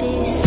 be